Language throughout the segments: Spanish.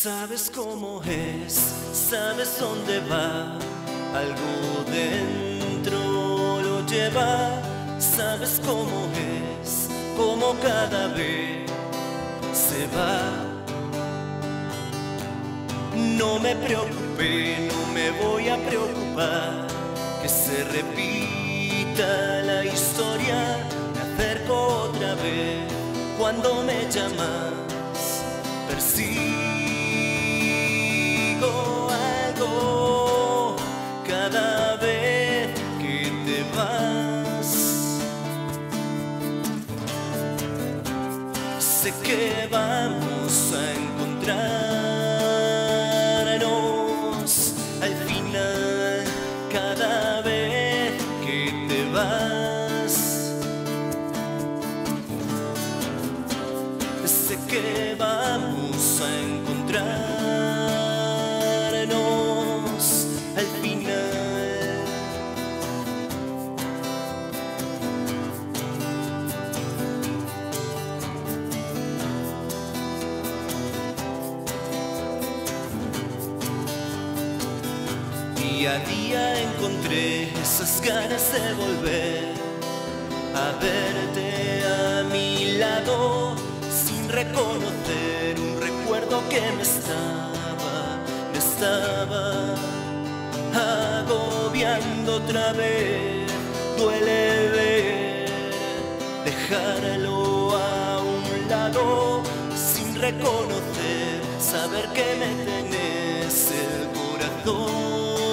Sabes cómo es, sabes dónde va, algo dentro lo lleva, sabes cómo es, cómo cada vez se va. No me preocupe, no me voy a preocupar, que se repita la historia, me acerco otra vez cuando me llamas, persigo Sé que vamos a encontrarnos al final cada vez que te vas. Sé que vamos a encontrarnos Día a día encontré esas ganas de volver a verte a mi lado sin reconocer un recuerdo que me estaba, me estaba agobiando otra vez. Duele ver, dejarlo a un lado sin reconocer, saber que me tenés el corazón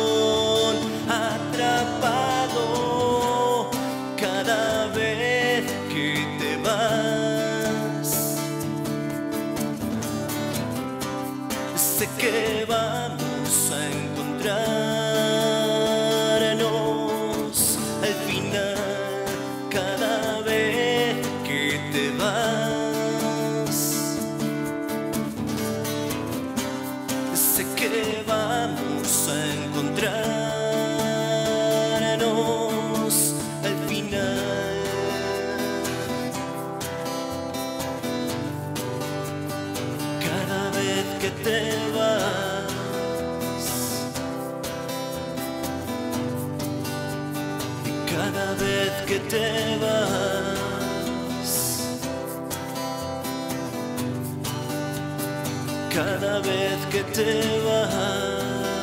Sé que vamos a encontrarnos al final cada vez que te vas. Sé que vamos a encontrarnos que te vas, y cada vez que te vas, cada vez que te vas.